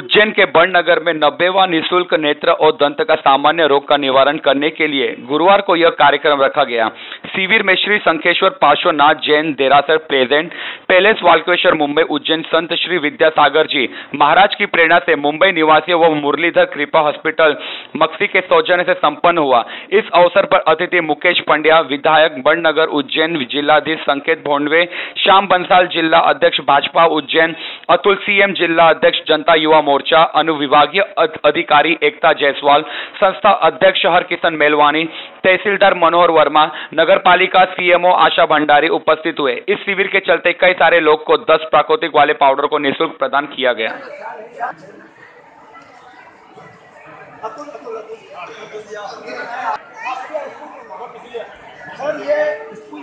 उज्जैन के बड़नगर में नब्बेवा निशुल्क नेत्र और दंत का सामान्य रोग का निवारण करने के लिए गुरुवार को यह कार्यक्रम रखा गया। शिविर में श्री संखेश्वर पार्श्वनाथ जैन देरासर प्रेजेंट, पैलेस वाल्केश्वर मुंबई उज्जैन संत श्री विद्यासागर जी, महाराज की प्रेरणा से मुंबई निवासी व मुरलीधर कृपा हॉस्पिटल मक्सी के सौजन्य से संपन्न हुआ। इस अवसर पर अतिथि मुकेश पंड्या, विधायक बड़नगर उज्जैन, जिलाधीश संकेत भोंडवे, श्याम बंसाल जिला अध्यक्ष भाजपा उज्जैन अतुल सीएम जिला अध्यक्ष जनता युवा मोर्चा, अनुविभागीय अधिकारी एकता जायसवाल, संस्था अध्यक्ष हरकिशन मेलवानी, तहसीलदार मनोहर वर्मा नगर पालिका सीएमओ आशा भंडारी उपस्थित हुए। इस शिविर के चलते कई सारे लोग को 10 प्राकृतिक वाले पाउडर को निःशुल्क प्रदान किया गया। और ये स्कूल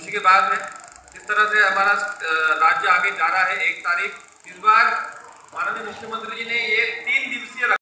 खुशी के बाद में जिस तरह से हमारा राज्य आगे जा रहा है, एक तारीख, इस बार माननीय मुख्यमंत्री जी ने ये तीन दिवसीय